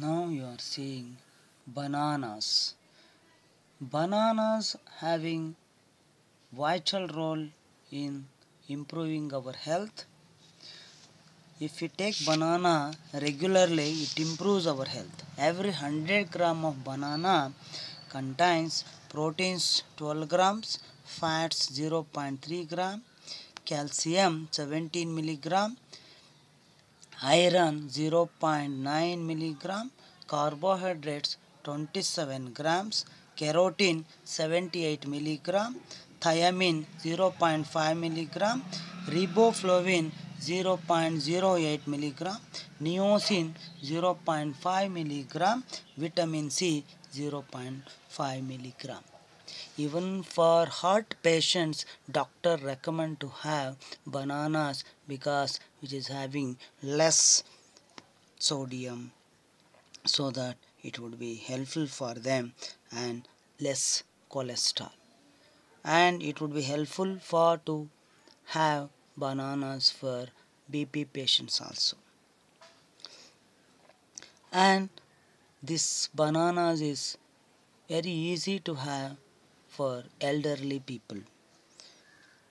Now you are seeing bananas. Bananas having vital role in improving our health. If we take banana regularly, it improves our health. Every 100 gram of banana contains proteins 12 grams, fats 0.3 gram, calcium 17 milligram, iron 0.9 milligram, carbohydrates 27 grams, carotene 78 milligram, thiamine 0.5 milligram, riboflavin 0.08 milligram, niacin 0.5 milligram, vitamin C 0.5 milligram. Even for heart patients, doctor recommend to have bananas because which is having less sodium so that it would be helpful for them and less cholesterol. And it would be helpful for to have bananas for BP patients also. And this bananas is very easy to have for elderly people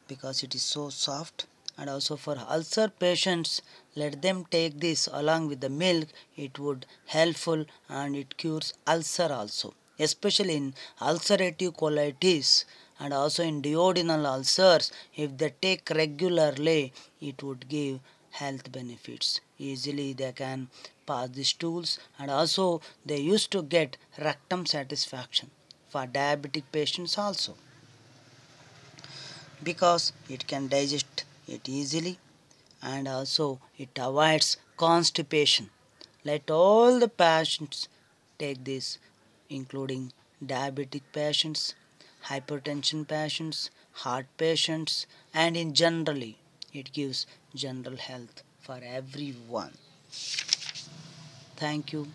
because it is so soft and also for ulcer patients let them take this along with the milk. It would helpful and it cures ulcer also especially in ulcerative colitis and also in duodenal ulcers. If they take regularly it would give health benefits. Easily they can pass the stools and also they used to get rectum satisfaction for diabetic patients also. Because it can digest it easily and also it avoids constipation. Let all the patients take this including diabetic patients hypertension patients heart patients and in generally it gives general health for everyone. Thank you